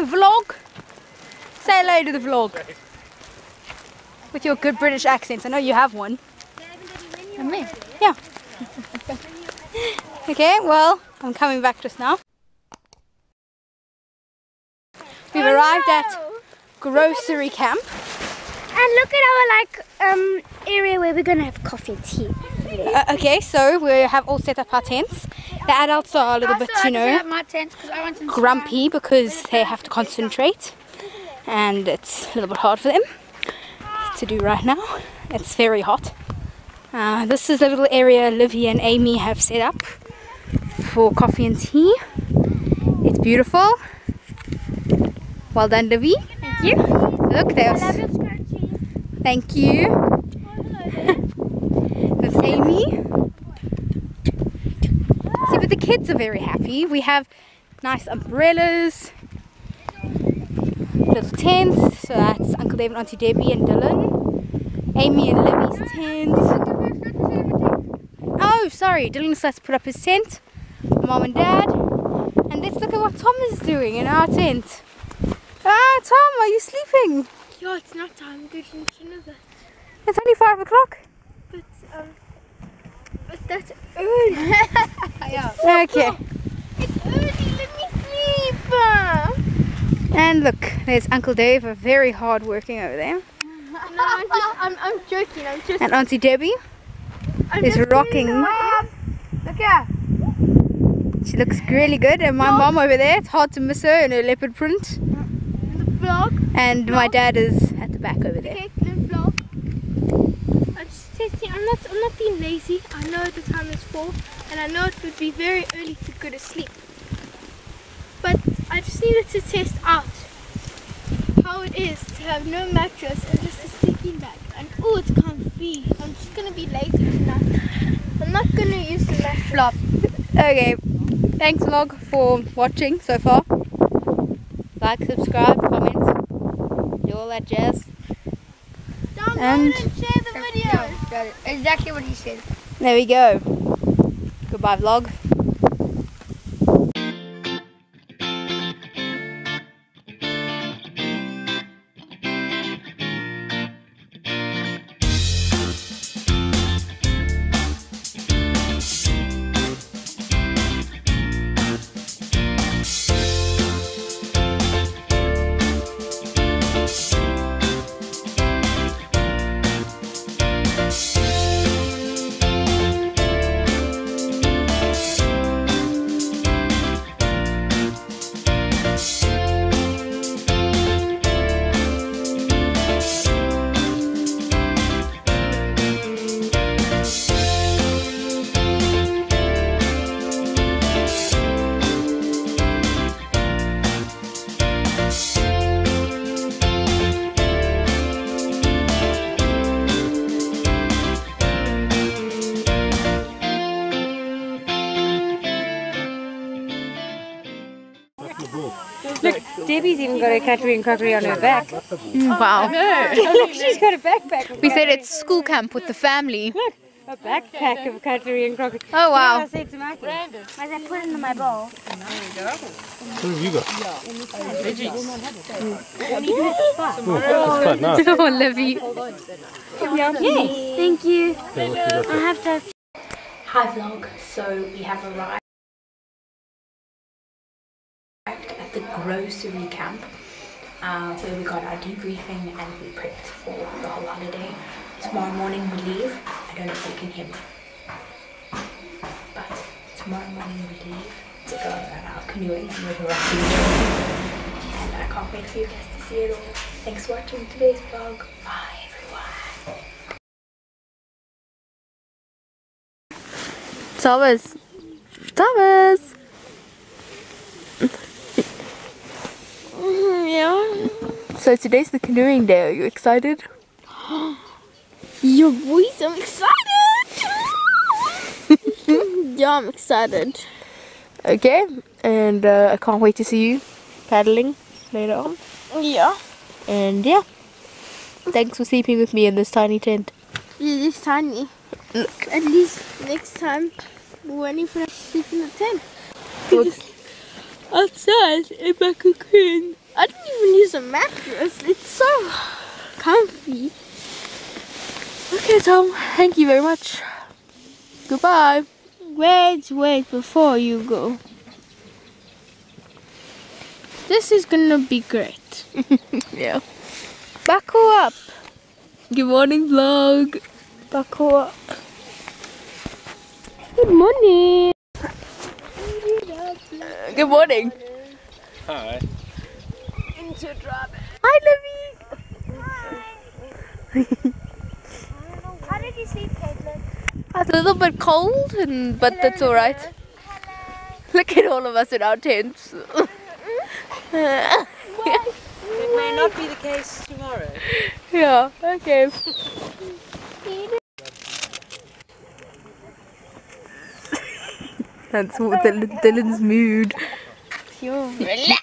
hello, vlog. Say hello to the vlog. With your good British accent. I know you have one. And me. Yeah. okay, well, I'm coming back just now. We've arrived at grocery camp. And look at our like um area where we're gonna have coffee and tea. Uh, okay, so we have all set up our tents. The adults are a little bit, you know, my tent because I went grumpy because they have to concentrate and it's a little bit hard for them to do right now. It's very hot. Uh, this is a little area Livy and Amy have set up for coffee and tea. It's beautiful. Well done, Livy. Thank you. Look, there's. love your scrunchie. Thank you. There's Amy. See, but the kids are very happy. We have nice umbrellas, little tents. So that's Uncle David, Auntie Debbie, and Dylan. Amy and Livy's tent. Oh, sorry. Dylan has to put up his tent. Mom and Dad. And let's look at what Tom is doing in our tent. Ah, Tom, are you sleeping? Yeah, it's not time. Know that. It's only five o'clock. But um, that's early. yeah. Okay. It's early. Let me sleep. And look, there's Uncle Dave, a very hard working over there. No, I'm just, I'm, I'm joking. I'm just. And Auntie Debbie I'm is rocking. Look here. She looks really good. And my mom over there, it's hard to miss her in her leopard print. The vlog. And my dad is at the back over there. Okay, the vlog. I'm just testing. I'm not. I'm not being lazy. I know the time is four, and I know it would be very early to go to sleep. But I just needed to test out how it is to have no mattress and just a sleeping bag. And oh, it's comfy. I'm just gonna be lazy tonight. I'm not gonna use the mattress. Flop. Okay. Thanks vlog for watching so far. Like, subscribe, comment, do all that jazz. Download And- and share the video. Exactly what he said. There we go. Goodbye vlog. Debbie's even got a cutlery and crockery on her back. Mm. Wow. Look, she's got a backpack. We said it's school camp with the family. Look, A backpack of cutlery and crockery. Oh wow. I said to Mikey. As I put it in my bowl. What have you got? Oh, It's quite nice. Oh, Livy. Thank you. Okay, what you I have to have Hi vlog, so we have arrived at the grocery camp uh, where we got our debriefing and we prepped for the whole holiday. Tomorrow morning we leave. I don't know if you can hear me. But tomorrow morning we leave to go on our canoeing with Rocky. And I can't wait for you guys to see it all. Thanks for watching today's vlog. Bye everyone. Thomas. Thomas. yeah. So today's the canoeing day. Are you excited? Your voice, I'm excited. yeah, I'm excited. Okay. And uh, I can't wait to see you paddling later on. Yeah. And yeah. Thanks for sleeping with me in this tiny tent. It is tiny. Look. At least next time, we won't even have to sleep in the tent. Outside in my cocoon. I didn't even use a mattress. It's so comfy. Okay, Tom. Thank you very much. Goodbye. Wait, wait, before you go. This is gonna be great. Yeah. Buckle up. Good morning, vlog. Buckle up. Good morning. Good morning. Hi. Hi, Livy. How did you sleep, Caitlyn? It's a little bit cold, and but that's all right. Look at all of us in our tents. Mm-hmm. It may not be the case tomorrow. yeah. Okay. That's what Dylan, Dylan's mood. Relax,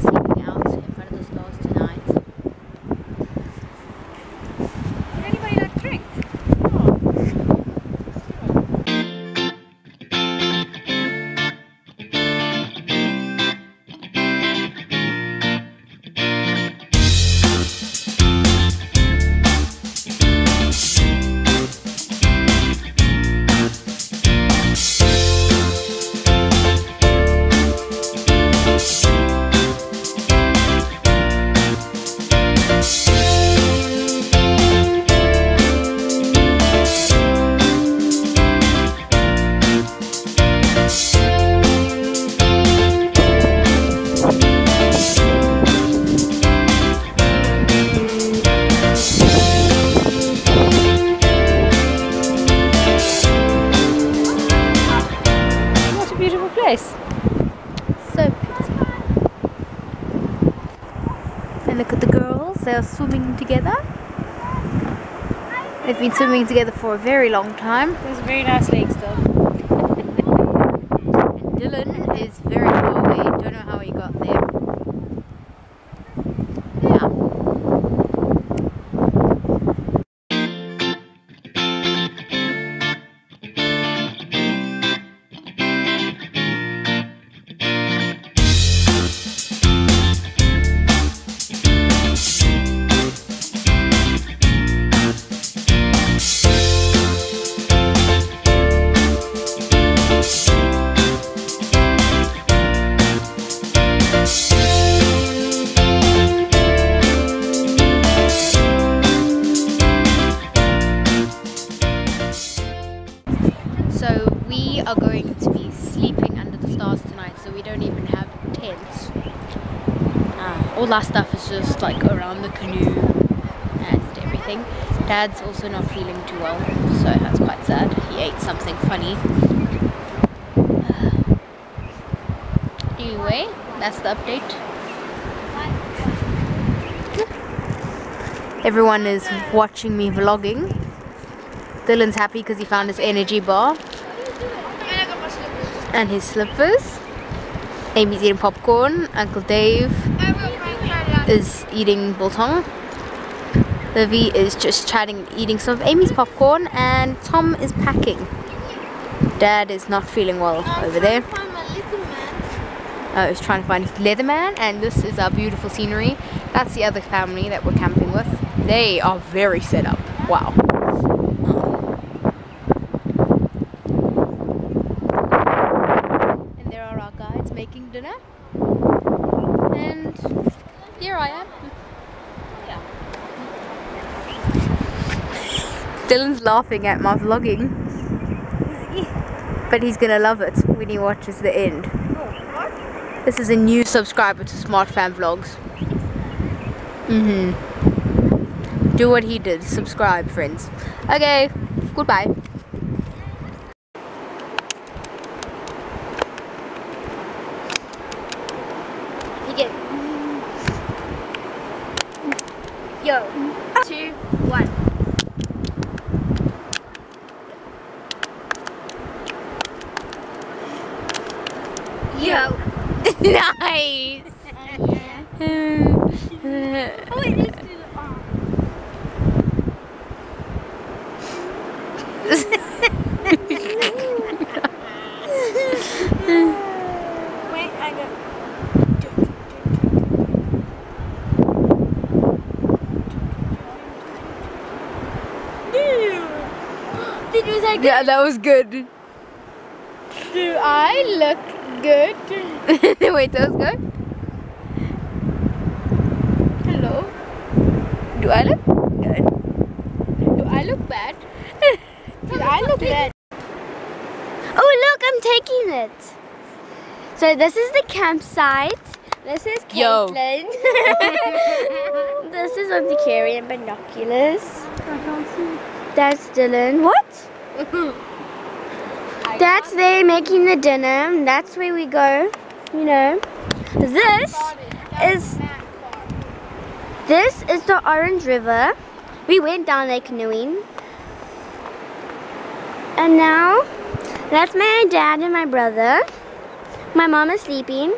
sleeping out they are swimming together. They've been swimming together for a very long time. There's a very nice lake still. Dylan is very far away. Don't know how he got there. Canoe and everything. Dad's also not feeling too well, so that's quite sad. He ate something funny. Anyway, that's the update. Everyone is watching me vlogging. Dylan's happy because he found his energy bar and his slippers. Amy's eating popcorn. Uncle Dave is eating biltong. Livy is just chatting, eating some of Amy's popcorn, and Tom is packing. Dad is not feeling well over there. Uh, he's trying to find his Leatherman, and this is our beautiful scenery. That's the other family that we're camping with. They are very set up. Wow. And there are our guides making dinner. And here I am. Dylan's laughing at my vlogging. But he's gonna love it when he watches the end. This is a new subscriber to Smart Fam Vlogs. Mm-hmm. Do what he did. Subscribe, friends. Okay, goodbye. Begin. Yo. Two, one. Yo. nice. Oh, do the arm. Wait, I go. Did was I good? yeah, that was good. Do I look good? Wait, that was good. Hello. Do I look good? Do I look bad? Do I look bad? Oh, look, I'm taking it. So this is the campsite. This is. Caitlyn. this is Auntie Carrie and binoculars. I can't see. That's Dylan. What? That's there making the dinner. That's where we go. You know. This is this is the Orange River. We went down there canoeing. And now that's my dad and my brother. My mom is sleeping.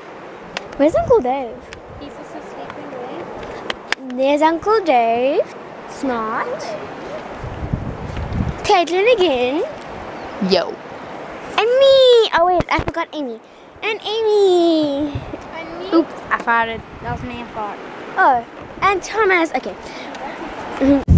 Where's Uncle Dave? He's also sleeping away. There's Uncle Dave. Smart. Caitlyn again. Yo. And me. Oh wait, I forgot Amy. And Amy. Oops, I farted. That was me, I farted. Oh, and Thomas. Okay.